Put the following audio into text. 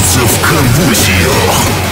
находится в конвульсиях.